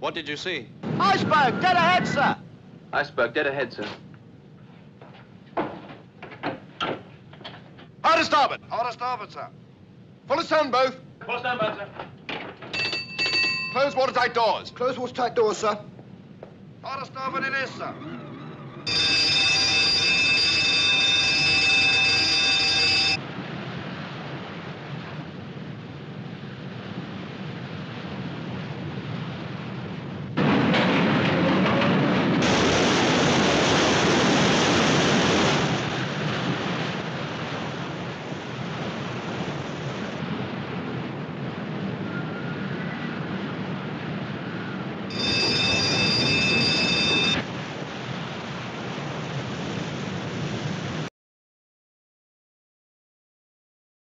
What did you see? Iceberg, dead ahead, sir. Iceberg, dead ahead, sir. Hard to starboard. Hard to starboard, sir. Full astern, both. Full astern, both, sir. Close watertight doors. Close watertight doors, sir. Hard to starboard it is, sir.